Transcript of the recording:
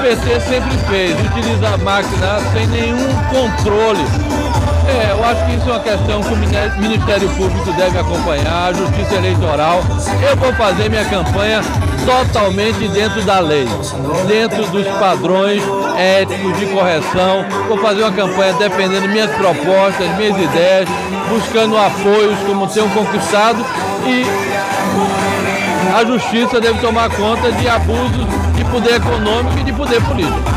PT sempre fez, utiliza a máquina sem nenhum controle. É, eu acho que isso é uma questão que o Ministério Público deve acompanhar, a Justiça Eleitoral. Eu vou fazer minha campanha totalmente dentro da lei, dentro dos padrões éticos de correção. Vou fazer uma campanha defendendo minhas propostas, minhas ideias, buscando apoios como tenho conquistado e a justiça deve tomar conta de abusos de poder econômico e de poder político.